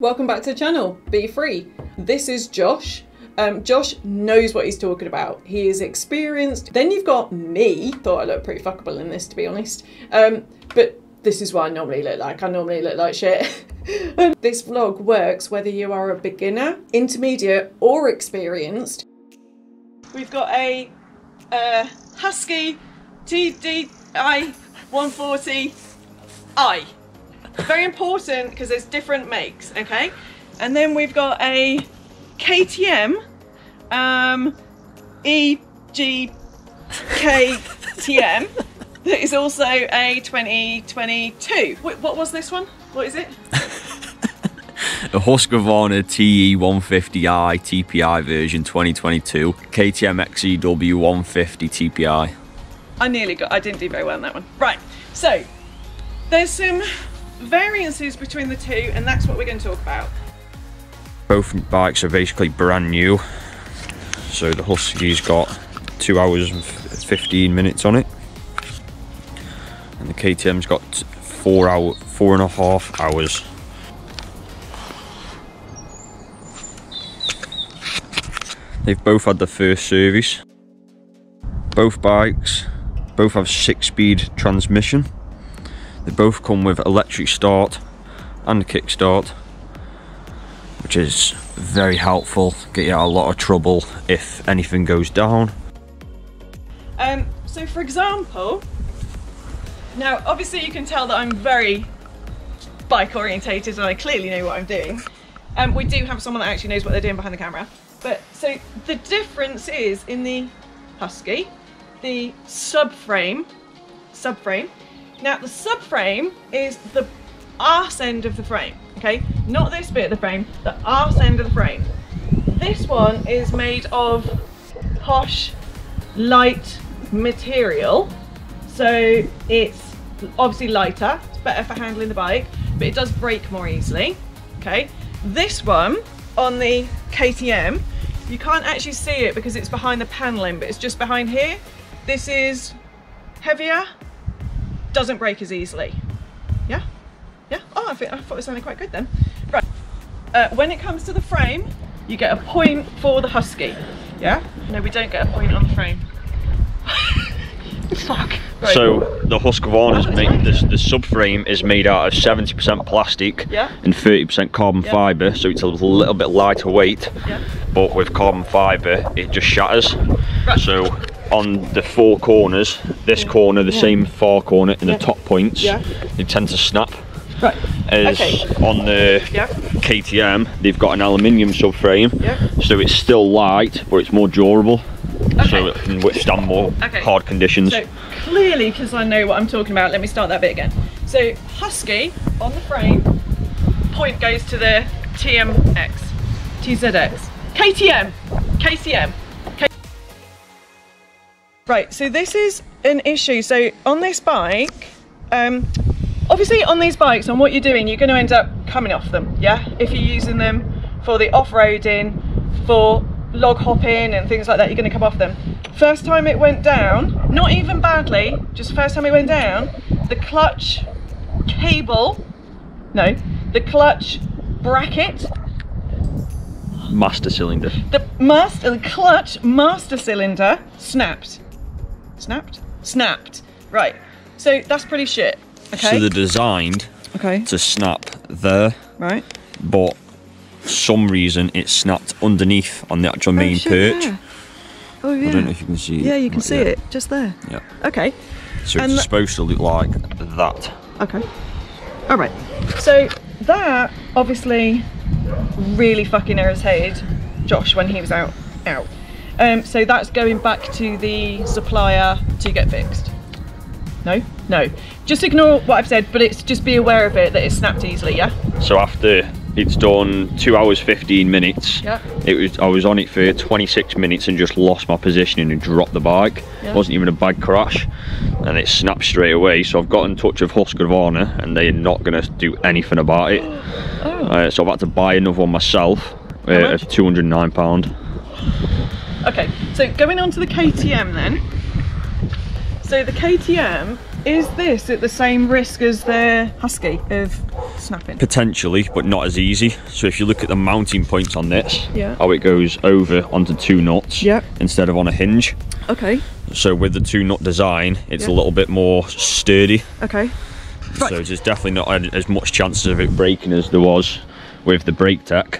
Welcome back to the channel, Be Free. This is Josh. Um, Josh knows what he's talking about. He is experienced. Then you've got me. Thought I looked pretty fuckable in this, to be honest. Um, but this is what I normally look like. I normally look like shit. Um, this vlog works whether you are a beginner, intermediate, or experienced. We've got a uh, Husky TDI 140i. Very important because there's different makes, okay? And then we've got a KTM um, EGKTM that is also a 2022. Wait, what was this one? What is it? A Husqvarna TE 150i TPI version 2022 KTM XCW 150 TPI. I nearly got, I didn't do very well on that one. Right, so there's some variances between the two and that's what we're going to talk about. Both bikes are basically brand new. So the Husky's got two hours and 15 minutes on it. And the KTM's got four hour, four and a half hours. They've both had the first service. Both bikes both have six speed transmission. They both come with electric start and kickstart, which is very helpful, get you out of a lot of trouble if anything goes down. Um, so for example, now obviously you can tell that I'm very bike orientated and I clearly know what I'm doing. Um, we do have someone that actually knows what they're doing behind the camera. But so the difference is in the Husky, the subframe, subframe. Now the subframe is the arse end of the frame, okay? Not this bit of the frame, the arse end of the frame. This one is made of posh, light material. So it's obviously lighter, it's better for handling the bike, but it does break more easily, okay? This one on the KTM you can't actually see it because it's behind the paneling, but it's just behind here. This is heavier, doesn't break as easily. Yeah? Yeah? Oh, I, think, I thought it sounded quite good then. Right. Uh, when it comes to the frame, you get a point for the Husky. Yeah? No, we don't get a point on the frame. Fuck. Right. So the Husqvarna is made, this, the subframe is made out of 70% plastic Yeah. and 30% carbon Yeah. fibre, so it's a little bit lighter weight. Yeah. But with carbon fibre, it just shatters. Right. So on the four corners, this Yeah. corner, the Yeah. same far corner, and Yeah. the top points, Yeah. they tend to snap. Right. As Okay. on the. KTM, they've got an aluminium subframe, Yeah. so it's still light, but it's more durable. So it can withstand more Okay. hard conditions. So clearly, because I know what I'm talking about, let me start that bit again. So Husky on the frame, point goes to the TMX, TZX, KTM, KCM. Right, so this is an issue. So on this bike, um, obviously on these bikes, on what you're doing, you're going to end up coming off them, yeah? If you're using them for the off-roading, for log hopping and things like that, you're going to come off them. First time it went down, not even badly, just first time it went down, the clutch cable, no, the clutch bracket, Master cylinder. the master, the clutch master cylinder snapped. Snapped? Snapped. Right. So that's pretty shit. Okay. So they're designed okay. to snap there, Right. but some reason it snapped underneath on the actual oh, main oh, shit, perch. Yeah. Oh yeah. I don't know if you can see it. yeah, you can see it just there. Yeah. Okay. So And it's supposed to look like that. Okay. All right. So that obviously really fucking irritated Josh when he was out out. Um, so that's going back to the supplier to get fixed. No, no. Just ignore what I've said, but it's just be aware of it that it snapped easily. Yeah. So after it's done two hours 15 minutes, Yeah. it was I was on it for 26 minutes and just lost my positioning and dropped the bike. Yeah. It wasn't even a bad crash, and it snapped straight away. So I've got in touch with Husqvarna, and they're not going to do anything about it. Oh. Uh, so I've had to buy another one myself. Uh, at 209 pound. Okay, so going on to the KTM then. So the KTM, is this at the same risk as the Husky of snapping. Potentially, but not as easy. So if you look at the mounting points on this, Yeah. how it goes over onto two nuts Yeah. instead of on a hinge. Okay. So with the two nut design, it's a little bit more sturdy. Okay. Right. So there's definitely not as much chances of it breaking as there was with the Braktec.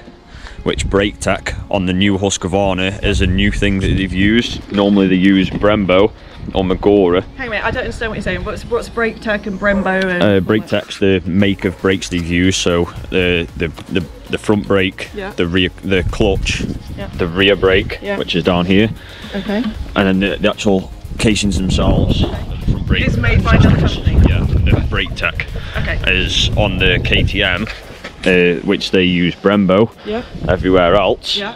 Which Braktec on the new Husqvarna is a new thing that they've used. Normally they use Brembo or Magura. Hang on a minute, I don't understand what you're saying. What's what's Braktec and Brembo and Uh, Braktec's the make of brakes they've used. So the the the, the front brake, Yeah. the rear, the clutch, Yeah. the rear brake, Yeah. which is down here, Okay. and then the, the actual casings themselves. the front brake It's made by another company. Yeah, the Braktec Okay. is on the KTM, uh, which they use Brembo. Yeah. Everywhere else, Yeah.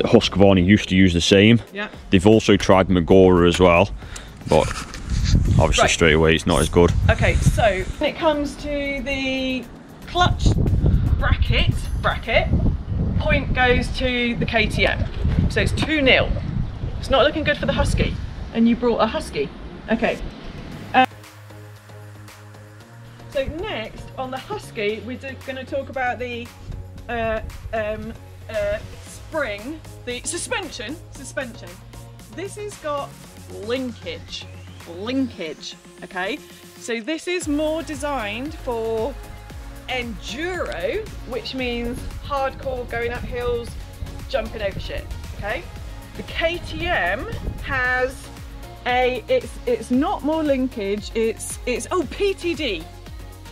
Husqvarna used to use the same. Yeah. They've also tried Magura as well, but obviously Right. straight away it's not as good. Okay, so when it comes to the clutch bracket, bracket, point goes to the KTM. So it's 2 0. It's not looking good for the Husky. And you brought a Husky. Okay. So next, on the Husky, we're going to talk about the uh, um, uh, spring, the suspension, suspension. This has got linkage, linkage, okay? So this is more designed for enduro, which means hardcore going up hills, jumping over shit, okay? The KTM has a, it's, it's not more linkage, it's, it's, oh, PTD,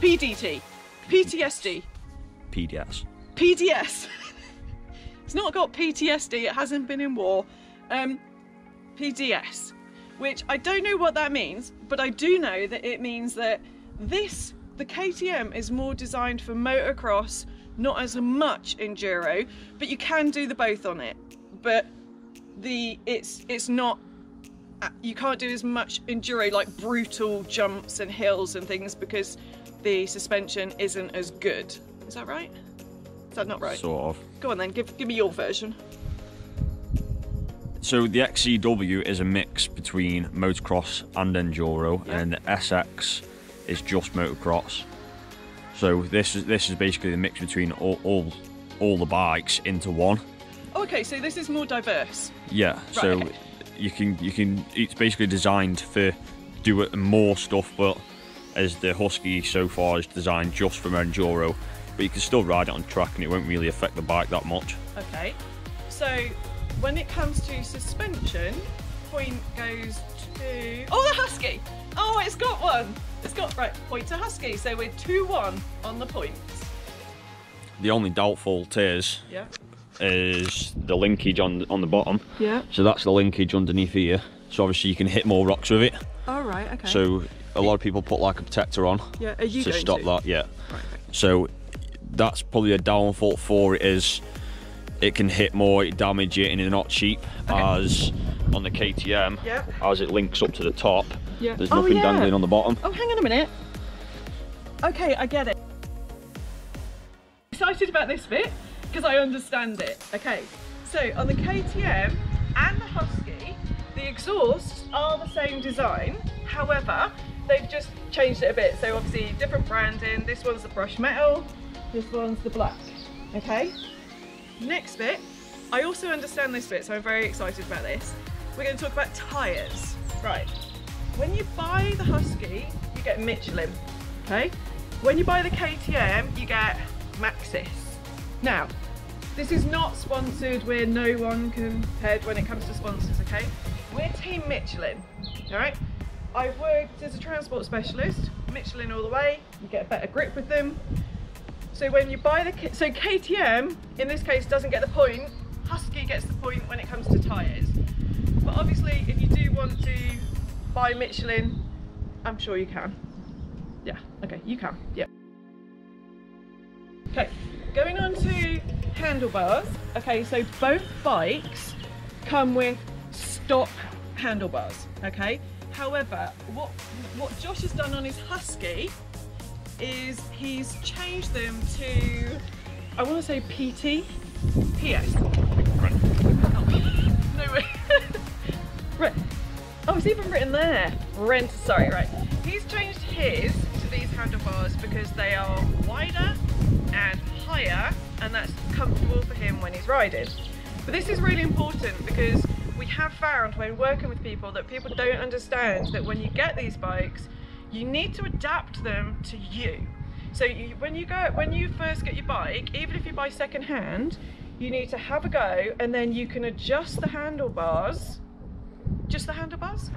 PDT, PTSD, PDS. PDS. it's not got PTSD, it hasn't been in war. Um, PDS, which I don't know what that means, but I do know that it means that this, the KTM, is more designed for motocross, not as much enduro, but you can do the both on it. But the it's it's not Uh, you can't do as much enduro like brutal jumps and hills and things because the suspension isn't as good. Is that right? Is that not right? Sort of. Go on then, give give me your version. So the XCW is a mix between motocross and enduro, Yeah. and the SX is just motocross. So this is this is basically the mix between all all, all the bikes into one. Oh, okay, so this is more diverse. Yeah. so okay. You can you can it's basically designed for do it more stuff, but as the Husky so far is designed just for enduro, but you can still ride it on track and it won't really affect the bike that much. Okay, so when it comes to suspension, point goes to oh the Husky. Oh, it's got one. It's got right point to Husky. So we're two one on the points. The only doubtful is Yeah. Is the linkage on on the bottom. Yeah. So that's the linkage underneath here. So obviously you can hit more rocks with it. All right. Okay. So a lot of people put like a protector on yeah, are you to stop to? that. Yeah. Right. So that's probably a downfall for it is it can hit more, it damage it, and it's not cheap Okay. as on the KTM. Yeah. As it links up to the top, Yeah. there's Oh, nothing yeah. dangling on the bottom. Oh, hang on a minute. Okay, I get it. Excited about this bit because I understand it. Okay, so on the KTM and the Husky, the exhausts are the same design. However, they've just changed it a bit. So obviously different branding. This one's the brushed metal. This one's the black. Okay. Next bit. I also understand this bit, so I'm very excited about this. We're going to talk about tyres. Right. When you buy the Husky, you get Michelin. Okay? When you buy the KTM, you get Maxxis. Now, this is not sponsored. We're no one compared when it comes to sponsors, okay? We're Team Michelin, alright? I've worked as a transport specialist, Michelin all the way, you get a better grip with them. So when you buy the, so KTM, in this case, doesn't get the point, Husky gets the point when it comes to tyres. But obviously, if you do want to buy Michelin, I'm sure you can. Yeah, okay, you can, yeah. Okay, going on to handlebars. Okay, so both bikes come with stock handlebars, okay? However, what, what Josh has done on his Husky is he's changed them to, I want to say PT, PS. No way. right. Oh, it's even written there. Rent. Sorry, right. He's changed his to these handlebars because they are wider and higher and that's comfortable for him when he's riding. But this is really important because we have found when working with people that people don't understand that when you get these bikes, you need to adapt them to you. So you, when you go, when you first get your bike, even if you buy second hand, you need to have a go and then you can adjust the handlebars. Just the handlebars?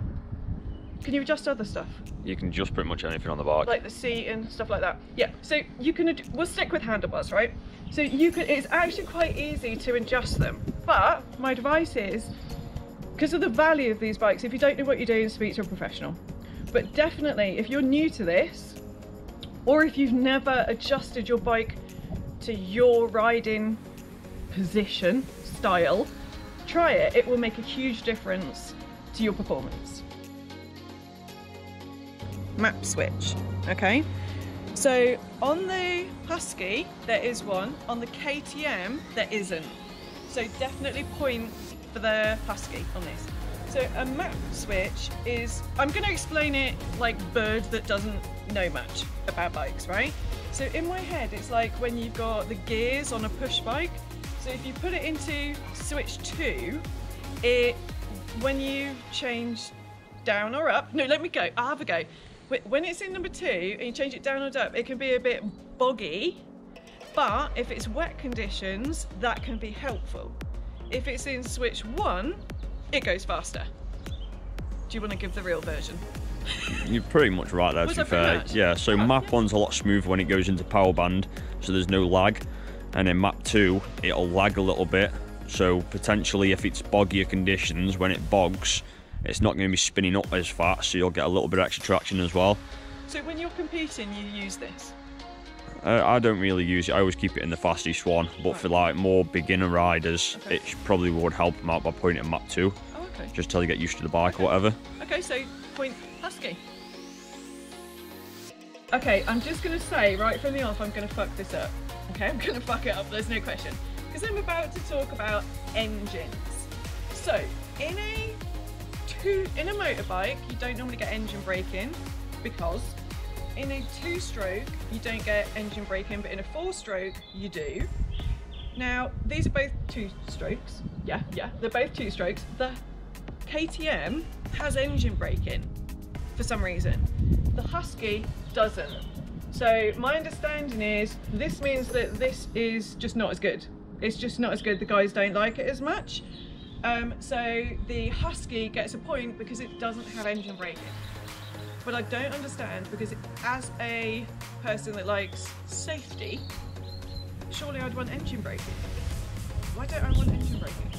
Can you adjust other stuff? You can just pretty much anything on the bike. Like the seat and stuff like that. Yeah, so you can, we'll stick with handlebars, right? So you can, it's actually quite easy to adjust them. But my advice is, because of the value of these bikes, if you don't know what you're doing, speak to a professional. But definitely, if you're new to this, or if you've never adjusted your bike to your riding position, style, try it. It will make a huge difference to your performance. Map switch, okay? So on the Husky, there is one. On the KTM, there isn't. So definitely point for the Husky on this. So a map switch is, I'm going to explain it like bird that doesn't know much about bikes, right? So in my head, it's like when you've got the gears on a push bike. So if you put it into switch two, it, when you change down or up, no, let me go, I'll have a go. Wh- When it's in number two and you change it down or up, it can be a bit boggy, but if it's wet conditions, that can be helpful. If it's in switch one, it goes faster. Do you want to give the real version? You're pretty much right there, Was to be fair. much? Yeah, so Oh, map yeah. one's a lot smoother when it goes into power band, so there's no lag. And in map two, it'll lag a little bit. So potentially, if it's boggier conditions, when it bogs, it's not going to be spinning up as fast, so you'll get a little bit of extra traction as well. So when you're competing, you use this. Uh, I don't really use it. I always keep it in the fastest one, but for like more beginner riders, Okay. it probably would help them out by pointing in map two, Oh, okay. just till they get used to the bike or whatever. Okay, so point husky. Okay, I'm just gonna say right from the off, I'm gonna fuck this up. Okay, I'm gonna fuck it up. There's no question, because I'm about to talk about engines. So, in a two in a motorbike, you don't normally get engine braking because in a two-stroke you don't get engine braking, but in a four-stroke you do. Now, these are both two strokes. Yeah, yeah, they're both two strokes. The KTM has engine braking for some reason. The Husky doesn't. So my understanding is this means that this is just not as good. It's just not as good. The guys don't like it as much. Um, so the Husky gets a point because it doesn't have engine braking. But I don't understand because as a person that likes safety, surely I'd want engine braking. Why don't I want engine braking?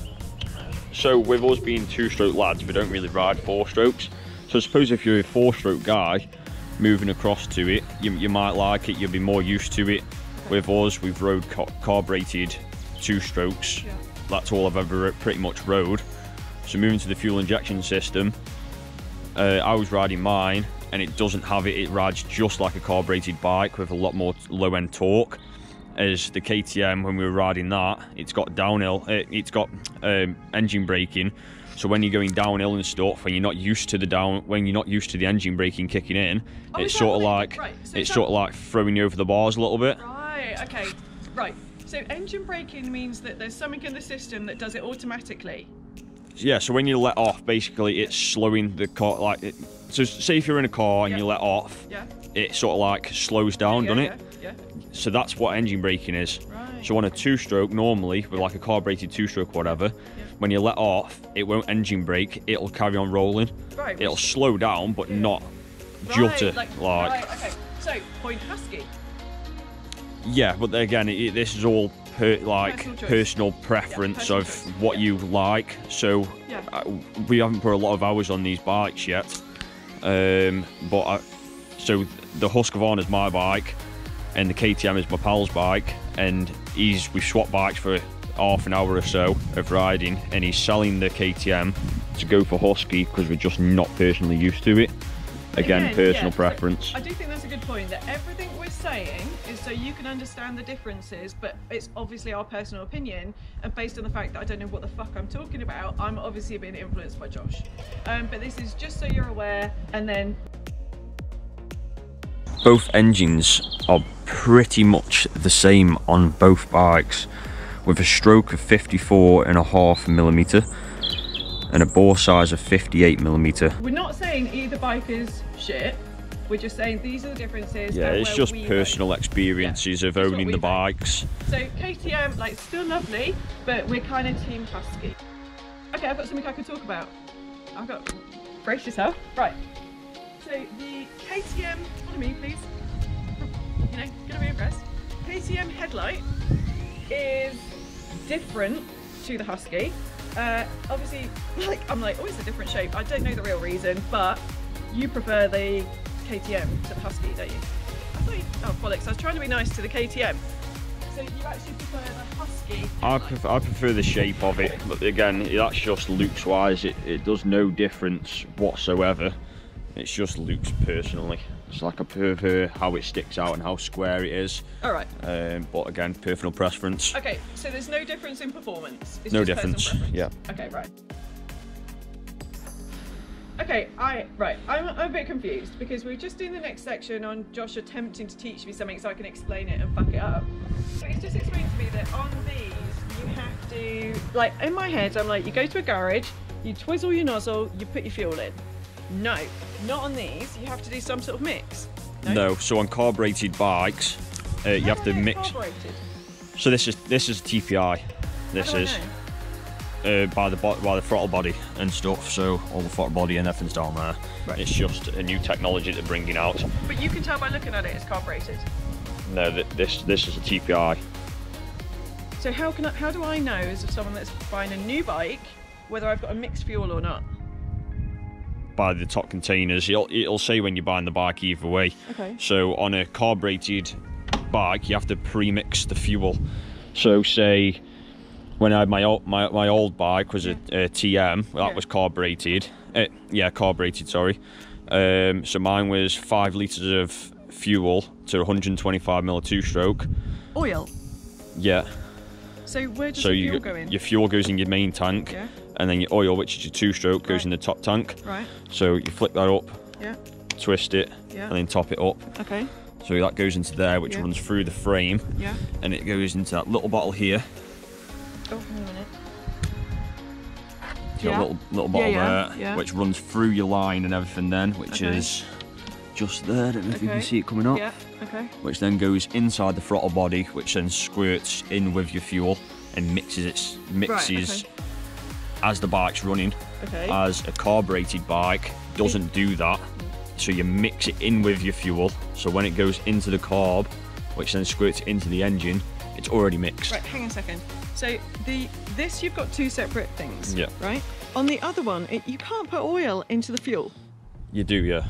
So with us being two-stroke lads, we don't really ride four strokes. So I suppose if you're a four-stroke guy, moving across to it, you, you might like it. You'll be more used to it. With us, we've rode ca- carbureted two strokes. Yeah. That's all I've ever pretty much rode. So moving to the fuel injection system, uh, I was riding mine, and it doesn't have it. It rides just like a carbureted bike with a lot more low-end torque. As the KTM, when we were riding that, it's got downhill. uh, It's got um, engine braking. So when you're going downhill and stuff, when you're not used to the down, when you're not used to the engine braking kicking in, Oh, it's sort of like right, so it's sort of like throwing you over the bars a little bit. Right, okay, right. So engine braking means that there's something in the system that does it automatically. Yeah, so when you let off, basically it's slowing the car. Like, it, so say if you're in a car and Yeah. you let off, Yeah? it sort of like slows down, yeah, doesn't it? Yeah. So that's what engine braking is. Right. So on a two-stroke, normally with like a carbureted two-stroke, or whatever, when you let off, it won't engine brake. It'll carry on rolling. Right, It'll slow down, but not Right, jutter. like, Like, right, okay. So, point husky. Yeah, but again, it, this is all per, like Personal personal preference personal of choice. what Yeah. you like. So Yeah. uh, we haven't put a lot of hours on these bikes yet. Um, but I, so the Husqvarna is my bike, and the KTM is my pal's bike, and he's we swapped bikes for half an hour or so of riding, and he's selling the KTM to go for Husky because we're just not personally used to it. Again, Again, personal yeah, so preference. I do think that's a good point that everything we're saying is so you can understand the differences, but it's obviously our personal opinion. And based on the fact that I don't know what the fuck I'm talking about, I'm obviously being influenced by Josh. Um, but this is just so you're aware, and then both engines are pretty much the same on both bikes with a stroke of 54 and a half millimeter and a bore size of 58 millimeter. We're not saying either bike is shit. We're just saying these are the differences. Yeah, it's just personal vote. experiences Yeah, of owning the think. bikes. So KTM, like, still lovely, but we're kind of team Husky. Okay, I've got something I could talk about. I've got brace yourself. Right. So the KTM, follow me, please. You know, gonna be impressed. KTM headlight is different to the Husky. Uh, obviously, like I'm like, oh, it's a different shape. I don't know the real reason, but you prefer the KTM to the Husky, don't you? I thought you, oh bollocks! I was trying to be nice to the KTM. So you actually prefer the Husky? I prefer, I prefer the shape of it, but again, that's just looks wise. It, it does no difference whatsoever. It's just looks personally. It's like I prefer how it sticks out and how square it is. All right. Um, but again, personal preference. Okay, so there's no difference in performance. It's No difference. Yeah. Okay, right. Okay, I right. I'm, I'm a bit confused because we're just doing the next section on Josh attempting to teach me something so I can explain it and fuck it up. So he's just explained to me that on these you have to like in my head I'm like you go to a garage, you twizzle your nozzle, you put your fuel in. No, not on these. You have to do some sort of mix. No, so on carbureted bikes, uh, you have to mix. carbureted? So this is this is TPI. This is uh, by the by the throttle body and stuff. So all the throttle body and everything's down there. Right. It's just a new technology they're bringing out. But you can tell by looking at it it's carbureted. No, th- this this is a TPI. So how can I, how do I know as someone that's buying a new bike whether I've got a mixed fuel or not? By the top containers. It'll, it'll say when you're buying the bike either way. Okay. So on a carbureted bike, you have to pre-mix the fuel. So say when I had my old, my, my old bike was a, a TM, that Yeah. was carbureted. Uh, yeah, carbureted. Sorry. Um, so mine was five liters of fuel to 125 mil two-stroke. Oil. Yeah. So where does so the fuel go in? your fuel goes in your main tank, Yeah. And then your oil, which is your two-stroke, goes Right. in the top tank. Right. So you flip that up, Yeah. twist it, Yeah. and then top it up. Okay. So that goes into there, which Yeah. runs through the frame, Yeah. and it goes into that little bottle here. Oh, hang on a minute. It's got Yeah. a little little bottle yeah, there, yeah. which runs through your line and everything. Then, which Okay. is just there. I don't know if you can see it coming up. Yeah. Okay. Which then goes inside the throttle body, which then squirts in with your fuel and mixes it mixes okay. As the bike's running. Okay. As a carbureted bike doesn't do that, so you mix it in with your fuel. So when it goes into the carb, which then squirts into the engine, it's already mixed. Right, hang on a second. So the this you've got two separate things. Yeah. Right. On the other one, it, you can't put oil into the fuel. You do, yeah.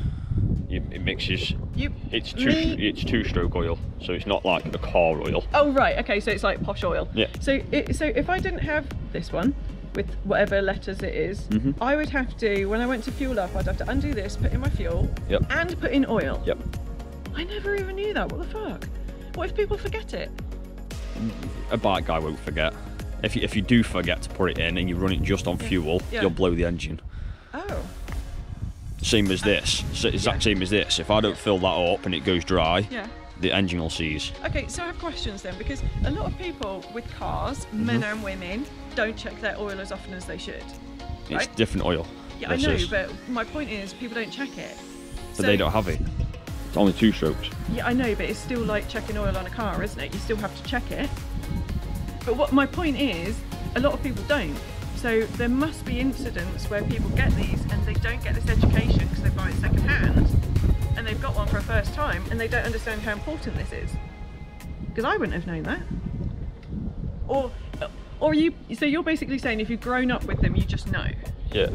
You, it mixes. You. It's two. It's two-stroke oil, so it's not like the car oil. Oh right. Okay. So it's like posh oil. Yeah. So it, so if I didn't have this one with whatever letters it is, Mhm. I would have to when I went to fuel up, I'd have to undo this, put in my fuel, Yep. and put in oil. Yep. I never even knew that. What the fuck? What if people forget it? A bike guy won't forget. If you, if you do forget to put it in and you run it just on fuel, Yeah. you'll blow the engine. Oh. Same as this. So exact same as this. If I don't fill that up and it goes dry, Yeah. The engine will seize. Okay, so I have questions then because a lot of people with cars, men Mm-hmm. and women, don't check their oil as often as they should. It's Right. different oil. Yeah, I know, is. but my point is people don't check it. But So- they don't have it. It's only two strokes. Yeah, I know, but it's still like checking oil on a car, isn't it? You still have to check it. But what my point is, a lot of people don't. So there must be incidents where people get these and they don't get this education because they buy it second hand and they've got one for a first time and they don't understand how important this is. Because I wouldn't have known that. Or, or you. So you're basically saying if you've grown up with them, you just know. Yeah.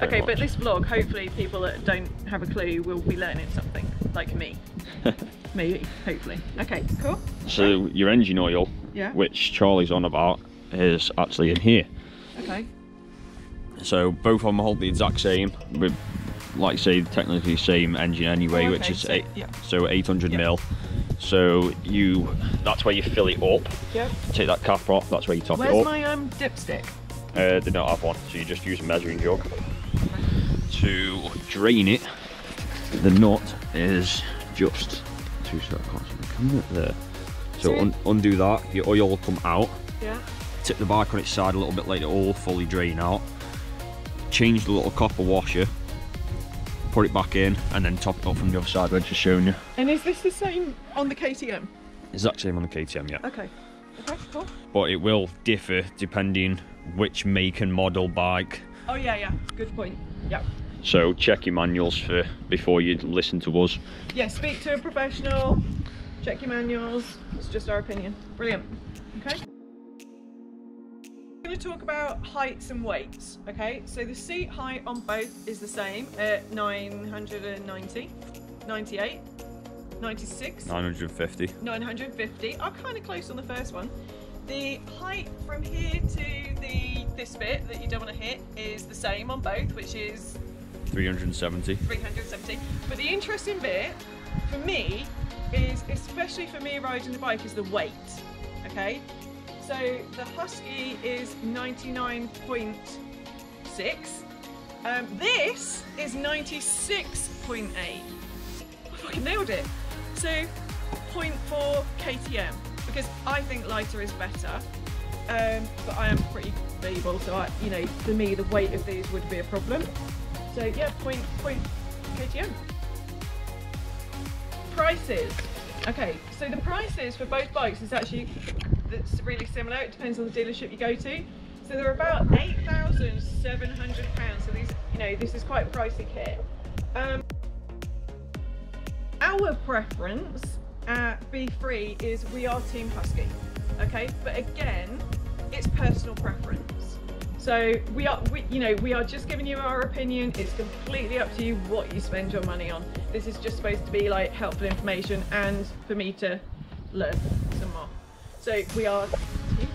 Okay, but this vlog, hopefully, people that don't have a clue will be learning something, like me. Maybe, hopefully. Okay, cool. So your engine oil, Yeah. which Charlie's on about, is actually in here. Okay. So both of them hold the exact same, with like say technically the same engine anyway, Oh, which is so- eight, yeah. so 800 Yeah. mil. So you, that's where you fill it up. Yep. Take that cap off. That's where you top Where's it up. Where's my um dipstick? Uh, they don't have one, so you just use a measuring jug to drain it. The nut is just two so I can't see the there. So So- un undo that, your oil will come out. Yeah. Tip the bike on its side a little bit, let it all fully drain out. Change the little copper washer, put it back in, and then top it up from the other side where it's just showing you. And is this the same on the KTM? Exact same on the KTM, yeah. Okay. Okay, cool. But it will differ depending which make and model bike. Oh yeah, yeah. Good point. Yeah. So check your manuals for before you listen to us. Yeah, speak to a professional, check your manuals. It's just our opinion. Brilliant. Okay. Going to talk about heights and weights. Okay, so the seat height on both is the same at 990, 98, 96, 950. 950. I'm kind of close on the first one. The height from here to the this bit that you don't want to hit is the same on both, which is 370. 370. But the interesting bit for me is, especially for me riding the bike, is the weight. Okay, so the Husky is 99.6. Um, this is 96.8. I fucking nailed it. So 0.4 KTM because I think lighter is better. Um, but I am pretty feeble, so I, you know, for me the weight of these would be a problem. So yeah, point point KTM. Prices. Okay, so the prices for both bikes is actually that's really similar. It depends on the dealership you go to. So they're about eight thousand seven hundred pounds. So these, you know, this is quite pricey kit. Um, our preference at Be Free is we are Team Husky. Okay, but again, it's personal preference. So we are, we, you know, we are just giving you our opinion. It's completely up to you what you spend your money on. This is just supposed to be like helpful information and for me to learn some more. So we are Team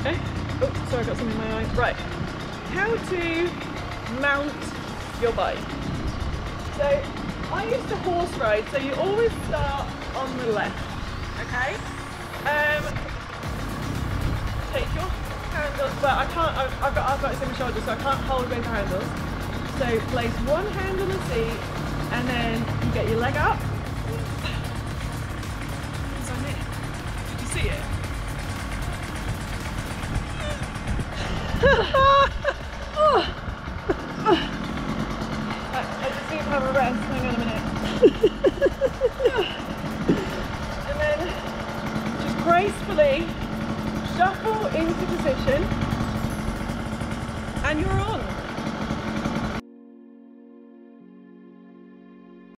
Okay. Oh, sorry, I got something in my eye. Right. How to mount your bike. So I used to horse ride, so you always start on the left, okay? Um, take your handles, but I can't, I've, I've got arthritis in my shoulder, so I can't hold both handles. So place one hand on the seat, and then you get your leg up. Ah!